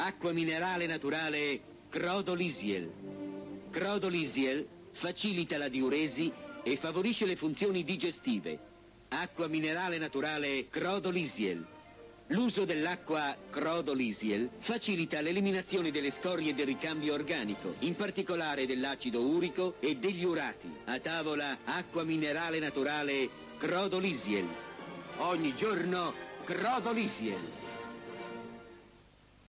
Acqua minerale naturale Crodolisiel. Crodolisiel facilita la diuresi e favorisce le funzioni digestive. Acqua minerale naturale Crodolisiel. L'uso dell'acqua Crodolisiel facilita l'eliminazione delle scorie del ricambio organico, in particolare dell'acido urico e degli urati. A tavola acqua minerale naturale Crodolisiel. Ogni giorno Crodolisiel.